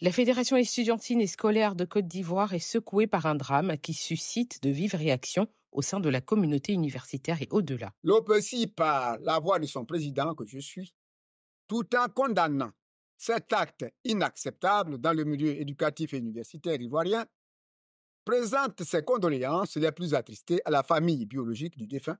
La Fédération estudiantine et scolaire de Côte d'Ivoire est secouée par un drame qui suscite de vives réactions au sein de la communauté universitaire et au-delà. L'OPECI, par la voix de son président que je suis, tout en condamnant cet acte inacceptable dans le milieu éducatif et universitaire ivoirien, présente ses condoléances les plus attristées à la famille biologique du défunt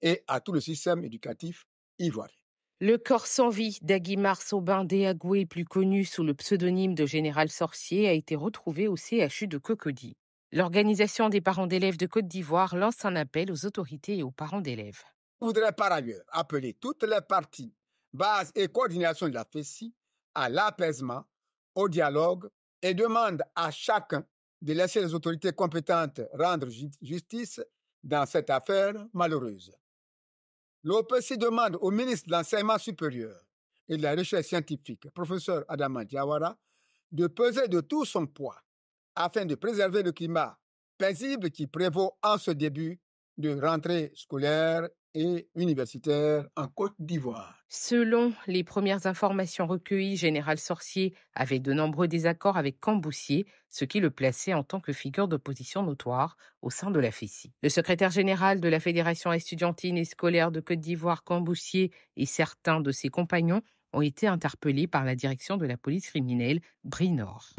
et à tout le système éducatif ivoirien. Le corps sans vie d'Aguimar Sobin Déagoué, plus connu sous le pseudonyme de Général Sorcier, a été retrouvé au CHU de Cocody. L'Organisation des parents d'élèves de Côte d'Ivoire lance un appel aux autorités et aux parents d'élèves. Je voudrais par ailleurs appeler toutes les parties, bases et coordination de la FECI à l'apaisement, au dialogue et demande à chacun de laisser les autorités compétentes rendre justice dans cette affaire malheureuse. L'OPC demande au ministre de l'Enseignement supérieur et de la Recherche scientifique, professeur Adama Diawara, de peser de tout son poids afin de préserver le climat paisible qui prévaut en ce début de rentrée scolaire et universitaire en Côte d'Ivoire. Selon les premières informations recueillies, Général Sorcier avait de nombreux désaccords avec Camboussier, ce qui le plaçait en tant que figure d'opposition notoire au sein de la FECI. Le secrétaire général de la Fédération estudiantine et scolaire de Côte d'Ivoire, Camboussier, et certains de ses compagnons ont été interpellés par la direction de la police criminelle Brinor.